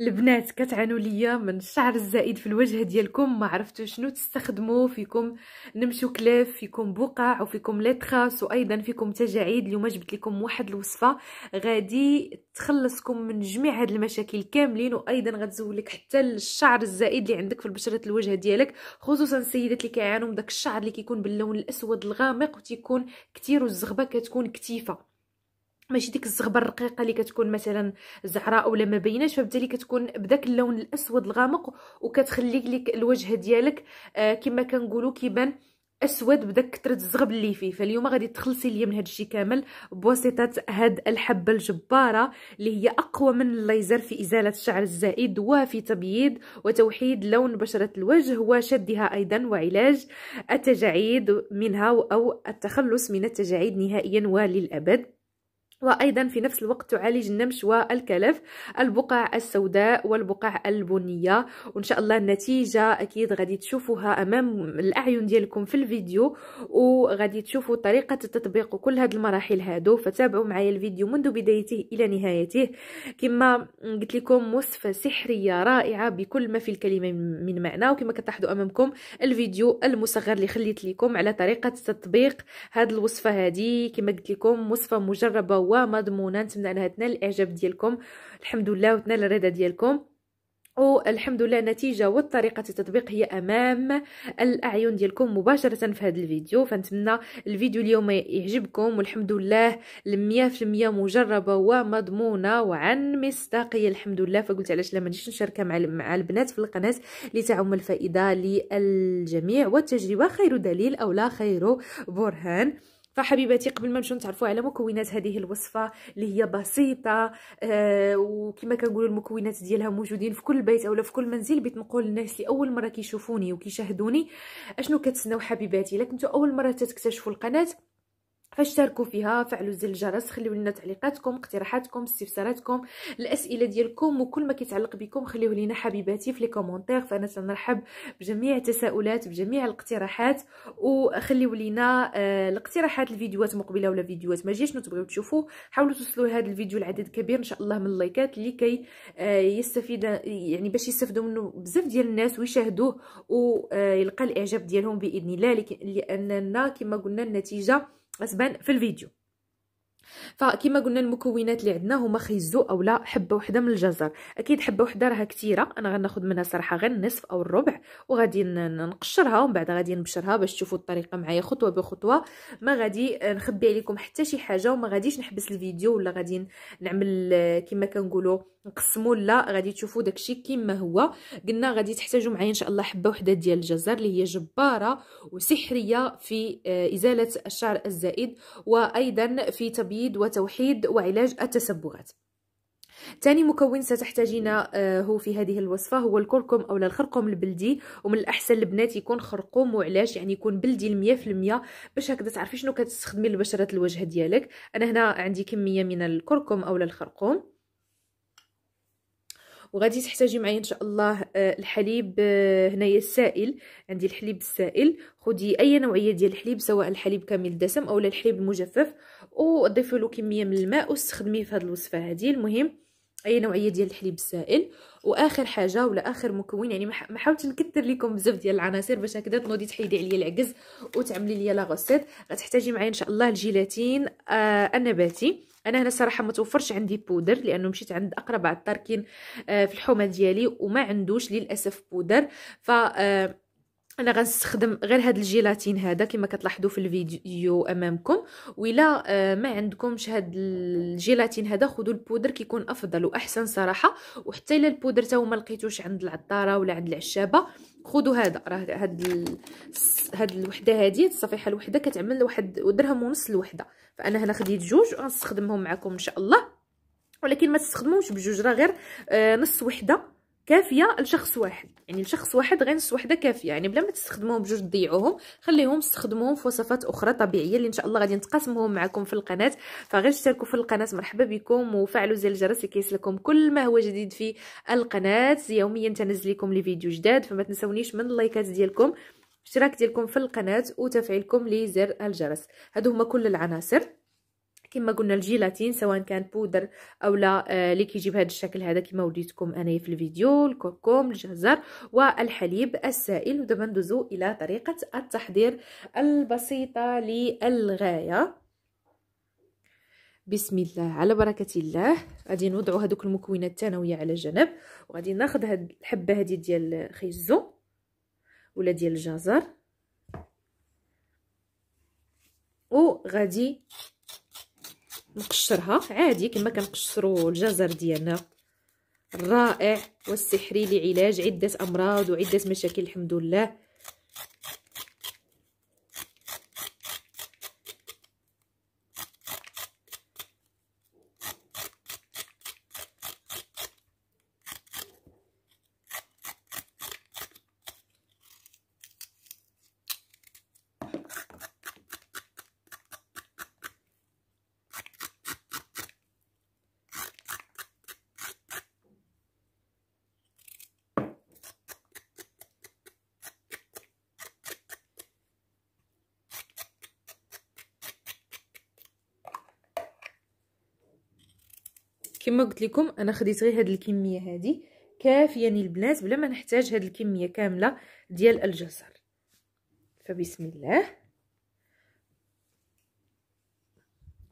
البنات كتعانوا ليا من الشعر الزائد في الوجه ديالكم. ما عرفتوا شنو تستخدموا فيكم نمشوا كلاف فيكم بقع وفيكم لتخاس وأيضا فيكم تجاعيد. اليوم جبت لكم واحد الوصفة. غادي تخلصكم من جميع هاد المشاكل كاملين وأيضا غتزولك حتى الشعر الزائد اللي عندك في بشرة الوجه ديالك. خصوصا السيدات اللي كيعانوا من داك الشعر اللي كيكون باللون الأسود الغامق وتيكون كثير والزغبة كتكون كتيفة. ماشي ديك الزغبة الرقيقة اللي كتكون مثلا زعراء ولا ما بيناش فبالتالي كتكون بداك اللون الأسود الغامق وكتخليك لك الوجه ديالك آه كما كنقولوا كيبان أسود بداك كثره الزغب اللي فيه. فاليوم غادي تخلصي ليا من هذا الشيء كامل بواسطة هاد الحبة الجبارة اللي هي أقوى من الليزر في إزالة الشعر الزائد وفي تبييض وتوحيد لون بشرة الوجه وشدها أيضا وعلاج التجاعيد منها أو التخلص من التجاعيد نهائيا وللأبد. وأيضا في نفس الوقت تعالج النمش والكلف البقع السوداء والبقع البنية وإن شاء الله النتيجة أكيد غادي تشوفوها أمام الأعين ديالكم في الفيديو وغادي تشوفوا طريقة التطبيق وكل هذه المراحل هادو. فتابعوا معايا الفيديو منذ بدايته إلى نهايته. كما قلت لكم وصفة سحرية رائعة بكل ما في الكلمة من معنى. وكما كتلاحظوا أمامكم الفيديو المصغر اللي خليت لكم على طريقة تطبيق هذه الوصفة هذه كما قلت لكم وصفة مجربة ومضمونه نتمنى أنها تنال الإعجاب ديالكم. الحمد لله وتنال الرضا ديالكم. والحمد لله النتيجة وطريقه التطبيق هي أمام الأعين ديالكم مباشرة في هذا الفيديو. فنتمنى الفيديو اليوم يعجبكم. والحمد لله المية في المية مجربة ومضمونة وعن مصداقية. الحمد لله. فقلت علاش لا ما نجيش نشاركها مع البنات في القناة لتعم الفائدة للجميع. والتجربة خير دليل أو لا خير برهان. فحبيباتي قبل ما نمشيو نتعرفوا على مكونات هذه الوصفة اللي هي بسيطة آه وكما كنقولوا المكونات ديالها موجودين في كل بيت اولا في كل منزل بغيت نقول للناس اللي أول مرة كيشوفوني وكيشاهدوني. أشنو كتسناو حبيباتي؟ إلا كنتو أول مرة تكتشفوا القناة فاشتركوا فيها فعلوا زر الجرس خليو لنا تعليقاتكم اقتراحاتكم استفساراتكم الأسئلة ديالكم وكل ما كيتعلق بكم خليوه لينا حبيباتي في les commentaires. فأنا سنرحب بجميع التساؤلات بجميع الاقتراحات وخليو لينا آه الاقتراحات الفيديوهات مقبلة ولا فيديوهات ما جيش تبغيو تشوفوا. حاولوا توصلوا هذا الفيديو لعدد كبير إن شاء الله من اللايكات لكي آه يستفيد يعني باش يستافدوا منه بزاف ديال الناس ويشاهدوه ويلقى الإعجاب ديالهم بإذن الله لأننا كما قلنا النتيجة غتبان في الفيديو. فكما قلنا المكونات اللي عندنا هما خيزو اولا حبة وحدة من الجزر. أكيد حبة وحدة راها كثيرة أنا غناخذ منها صراحة غير النصف أو الربع وغادي نقشرها ومن بعد غادي نبشرها باش تشوفوا الطريقة معايا خطوة بخطوة. ما غادي نخبي عليكم حتى شي حاجة وما غاديش نحبس الفيديو ولا غادي نعمل كما كنقولوا نقسموا لا غادي تشوفوا داكشي كما هو. قلنا غادي تحتاجوا معايا إن شاء الله حبة وحدة ديال الجزر اللي هي جبارة وسحرية في آه، إزالة الشعر الزائد وأيضا في تبييض وتوحيد وعلاج التسبغات. ثاني مكون ستحتاجينه آه، هو في هذه الوصفة هو الكركم أو الخرقوم البلدي ومن الأحسن البنات يكون خرقوم وعلاش يعني يكون بلدي المية في المية باش هكذا تعرفي شنو كتستخدمي لبشرة الوجه ديالك. أنا هنا عندي كمية من الكركم أو الخرقوم. وغادي تحتاجي معايا إن شاء الله آه، الحليب آه، هنايا السائل. عندي الحليب السائل. خدي أي نوعية ديال الحليب سواء الحليب كامل الدسم أو الحليب المجفف. وضيفي له كمية من الماء واستخدميه في هذه الوصفة هذه المهم أي نوعية ديال الحليب السائل. وآخر حاجة ولا آخر مكون يعني ما حاولتش نكثر لكم بزاف ديال العناصر باش هكذا تنوضي تحيدي عليا العكز وتعملي ليا لا غوسيت. غتحتاجي معايا إن شاء الله الجيلاتين آه النباتي. أنا هنا صراحة ما توفرش عندي بودر لأنه مشيت عند أقرب عطار كاين آه في الحومة ديالي وما عندوش للأسف بودر. ف آه أنا غنستخدم غير هاد الجيلاتين هذا كما كتلاحظوا في الفيديو أمامكم. ولا آه ما عندكمش هاد الجيلاتين هذا خذوا البودر كيكون أفضل وأحسن صراحة. وحتى إلا البودر تا ما لقيتوش عند العطارة ولا عند العشابة خذوا هذا. راه هاد. هاد الوحدة هذه الصفيحة الوحدة كتعمل واحد درهم ونص الوحدة. فأنا هنا خديت جوج وغنستخدمهم معكم إن شاء الله. ولكن ما تستخدموش بجوج راه غير آه نص وحدة. كافية لشخص واحد. يعني لشخص واحد غير نص وحدة كافية. يعني بلا ما تستخدموهم بجوج تضيعوهم خليهم تستخدموهم في وصفات أخرى طبيعية اللي إن شاء الله غادي نتقاسمهم معكم في القناة. فغير اشتركوا في القناة مرحبا بكم وفعلوا زر الجرس لكيصلكم كل ما هو جديد في القناة. يوميا تنزل لكم les vidéos جداد فما تنسونيش من اللايكات ديالكم اشتراك ديالكم في القناة وتفعيلكم لزر الجرس. هادو هما كل العناصر. كما قلنا الجيلاتين سواء كان بودر أو لا آه اللي كيجي بهذا الشكل هذا كما وريتكم انايا في الفيديو الكركم الجزر والحليب السائل. ودابا ندوزو إلى طريقة التحضير البسيطة للغاية. بسم الله على بركة الله. غادي نوضعوا هذوك المكونات الثانوية على جنب وغادي ناخذ هاد الحبة هذه ديال خيزو ولا ديال الجزر وغادي نقشرها. عادي كما كنقشروا الجزر ديالنا. الرائع والسحري لعلاج عدة أمراض وعدة مشاكل الحمد لله. كما قلت لكم أنا خديت غير هاد الكمية هادي. كافياني البنات بلا ما نحتاج هاد الكمية كاملة ديال الجزر. فبسم الله.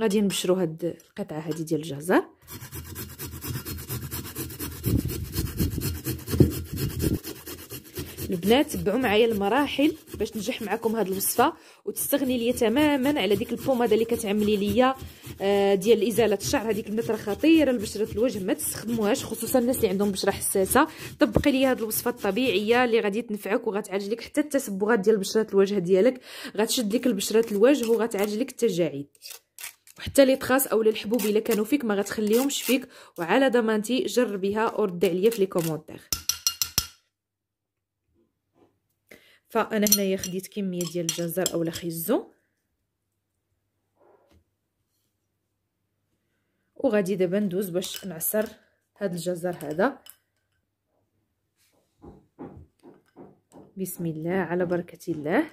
غادي نبشروا هاد القطعة هادي ديال الجزر. البنات تبعوا معايا المراحل باش تنجح معكم هذه الوصفة وتستغني ليا تماما على ديك البوماده اللي كتعملي ليا آه ديال إزالة الشعر. هذيك النتره خطيرة لبشره الوجه ما تستخدموهاش خصوصا الناس اللي عندهم بشرة حساسة. طبقي لي هذه الوصفة الطبيعية اللي غادي تنفعك وغتعالج لك حتى التسبغات ديال بشرة الوجه ديالك. غتشد لك البشرة الوجه وغتعالج لك التجاعيد وحتى لي تخاص أو الحبوب إلا كانوا فيك ما غتخليهمش فيك. وعلى ضمانتي جربيها ورد عليا في لي كومونتير. فأنا هنايا خديت كمية ديال الجزر اولا خيزو وغادي دابا ندوز باش نعصر هاد الجزر هذا. بسم الله على بركة الله.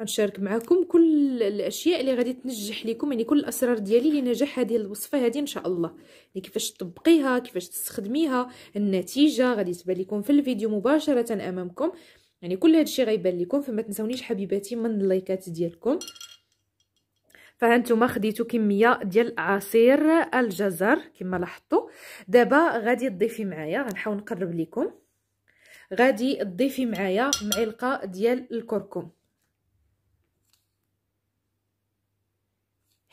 غنشارك معكم كل الأشياء اللي غادي تنجح لكم يعني كل الأسرار ديالي لنجاح هذه الوصفة هذه إن شاء الله. يعني كيفاش تطبقيها كيفاش تستخدميها النتيجة غادي تبان لكم في الفيديو مباشرة أمامكم. يعني كل هذا الشيء غيبان لكم فما تنسونيش حبيباتي من اللايكات ديالكم. فهانتوما خديتو كمية ديال عصير الجزر كما لاحظتوا. دابا غادي تضيفي معايا غنحاول نقرب لكم. غادي تضيفي معايا معلقة ديال الكركم.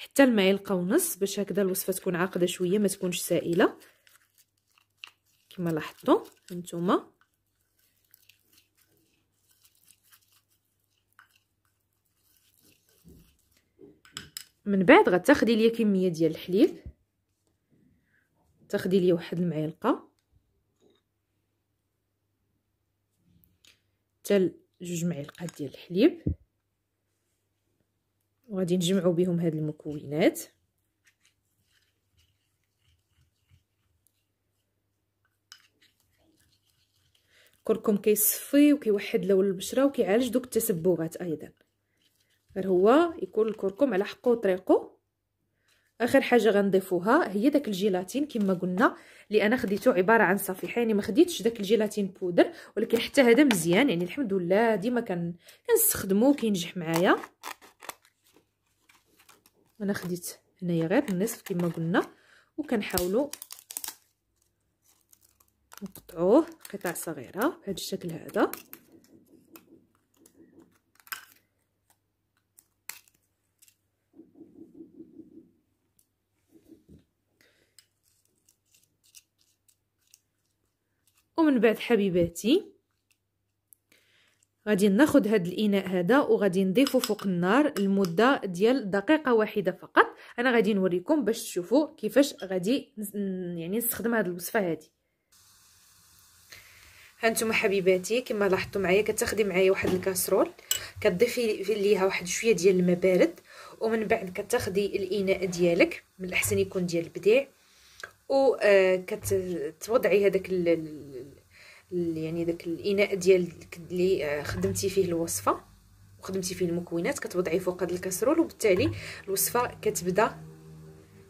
حتى المعلقه ونص باش هكذا الوصفة تكون عاقدة شوية ما تكونش سائلة. كما لاحظتوا هانتوما. من بعد غتاخدي ليا كمية ديال الحليب. تاخدي ليا واحد المعلقة. حتى جوج معالق ديال الحليب. وغادي نجمعوا بهم هاد المكونات. كركم كيصفي وكيوحد لون البشرة وكيعالج دوك التسبغات أيضا. غير هو يكون الكركم على حقه وطريقه آخر حاجة غنضيفوها هي داك الجيلاتين كما قلنا اللي أنا خديته عبارة عن صفيحه يعني ما خديتش داك الجيلاتين بودر ولكن حتى هذا مزيان يعني الحمد لله ديما كنستخدمو كينجح معايا. أنا خديت هنايا غير النصف كما قلنا وكنحاولوا نقطعوه قطع صغيرة بهذا الشكل هذا. ومن بعد حبيباتي غادي ناخذ هذا الإناء هذا وغادي نضيفه فوق النار لمده ديال دقيقة واحدة فقط. أنا غادي نوريكم باش تشوفوا كيفاش غادي يعني نستخدم هذه الوصفة هذه هانتوما حبيباتي كما لاحظتوا معايا كتاخدي معايا واحد الكاسرول كتضيفي ليها واحد شوية ديال الماء بارد ومن بعد كتاخدي الإناء ديالك من الأحسن يكون ديال البديع و آه، هذاك يعني داك الإناء ديالك اللي آه، خدمتي فيه الوصفة وخدمتي فيه المكونات كتوضعيه فوق هذا الكاسرول وبالتالي الوصفة كتبدأ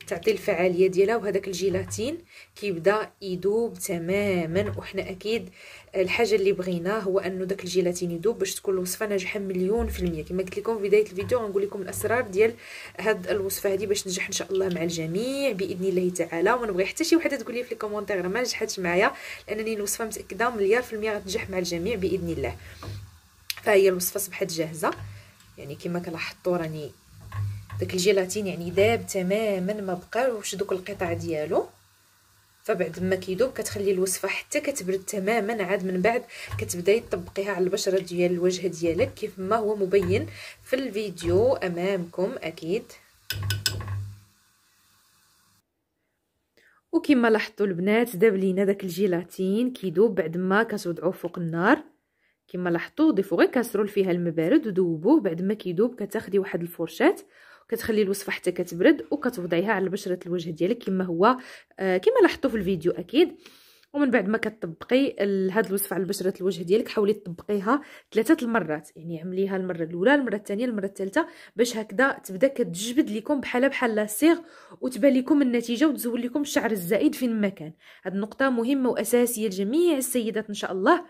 تعطي الفعالية ديالها وهذاك الجيلاتين كيبدا يذوب تماما. وحنا أكيد الحاجة اللي بغيناه هو أنه داك الجيلاتين يذوب باش تكون الوصفة ناجحة مليون في المية. كما قلت لكم في بداية الفيديو غنقول لكم الأسرار ديال هاد الوصفة هذه باش تنجح إن شاء الله مع الجميع بإذن الله تعالى. وما نبغي حتى شي وحدة تقول لي في ال commentaire ما نجحتش معايا لأنني الوصفة متأكدة مليار في المية غتنجح مع الجميع بإذن الله. فهي الوصفة صبحت جاهزة. يعني كما كلاحظتوا راني داك الجيلاتين يعني داب تماما ما بقاوش دوك القطع ديالو. فبعد ما كيدوب كتخلي الوصفة حتى كتبرد تماما عاد من بعد كتبدأي تطبقيها على البشرة ديال الوجه ديالك كيف ما هو مبين في الفيديو أمامكم أكيد. وكما لاحظتوا البنات داب لينا داك الجيلاتين كيدوب بعد ما كتوضعوه فوق النار. كما لاحظتوا ضيفوا غير كاسرول فيها الماء بارد وذوبوه بعد ما كيدوب كتاخدي واحد الفرشاة كتخلي الوصفة حتى كتبرد وكتوضعيها على بشرة الوجه ديالك كما هو آه كما لاحظتوا في الفيديو أكيد. ومن بعد ما كتطبقي هاد الوصفة على بشرة الوجه ديالك حاولي تطبقيها ثلاثة المرات. يعني عمليها المرة الأولى المرة الثانية المرة الثالثة باش هكذا تبدأ كتجبد لكم بحال بحال la cire وتبان لكم النتيجة وتزول لكم الشعر الزائد فين ما كان. هاد النقطة مهمة وأساسية لجميع السيدات إن شاء الله.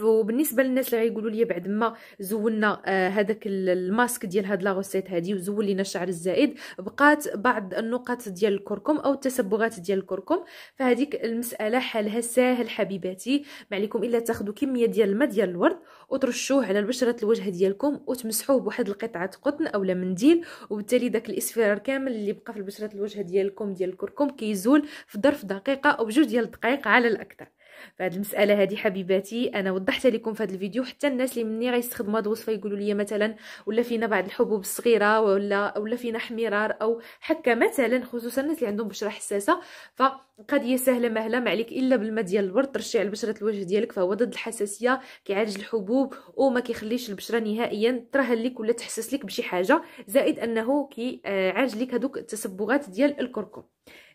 وبالنسبة للناس اللي غيقولوا لي بعد ما زولنا آه هذاك الماسك ديال هاد la recette هادي وزول لينا الشعر الزائد بقات بعض النقط ديال الكركم أو التسبغات ديال الكركم. فهذيك المسألة حلها ساهل حبيباتي. ما عليكم إلا تاخذوا كمية ديال الماء ديال الورد وترشوه على بشرة الوجه ديالكم وتمسحوه بواحد القطعة قطن اولا منديل. وبالتالي داك الاصفرار كامل اللي بقى في بشرة الوجه ديالكم ديال الكركم كيزول في ظرف دقيقة أو بجوج ديال الدقائق على الأكثر. فهاد المسألة هذه حبيباتي أنا وضحت لكم في هذا الفيديو حتى الناس اللي مني غيستخدموا هاد الوصفه يقولوا لي مثلا ولا فينا بعض الحبوب الصغيرة ولا ولا فينا حميرار أو حكا مثلا خصوصا الناس اللي عندهم بشرة حساسة. فقضية سهلة مهلة ما عليك إلا بالماء ديال الورد ترشي على بشرة الوجه ديالك فهو ضد الحساسية كيعالج الحبوب وما كيخليش البشرة نهائيا ترهل لك ولا تحسس لك بشي حاجة زائد أنه كيعالج لك هذوك التسبغات ديال الكركم.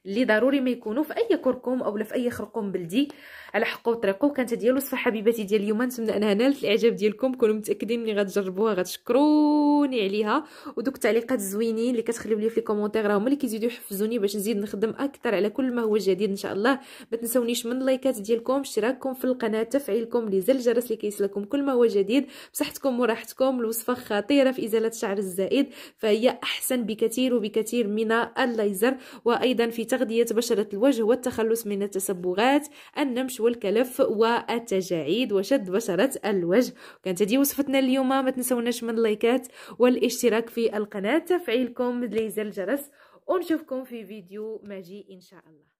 اللي ضروري ما يكونوا في أي كركم اولا في أي خرقوم بلدي. على حقه وطريقه كانت هذه الوصفه حبيباتي ديال اليوم. نتمنى أنها نالت الإعجاب ديالكم. كونوا متأكدين ملي غتجربوها غتشكروني عليها. ودوك التعليقات الزوينين اللي كتخليو لي في ال commentaire راهم اللي كيزيدوا يحفزوني باش نزيد نخدم أكثر على كل ما هو جديد إن شاء الله. ما تنسونيش من اللايكات ديالكم اشتراككم في القناة تفعيلكم لزر الجرس اللي كيصلكم كل ما هو جديد. بصحتكم وراحتكم. الوصفة خطيرة في إزالة الشعر الزائد فهي أحسن بكثير وبكثير من الليزر وأيضا في تغذية بشرة الوجه والتخلص من التسبغات النمش والكلف والتجاعيد وشد بشرة الوجه. كانت هذه وصفتنا اليوم ما تنسوناش من اللايكات والاشتراك في القناة. تفعيلكم لزر الجرس ونشوفكم في فيديو ماجي إن شاء الله.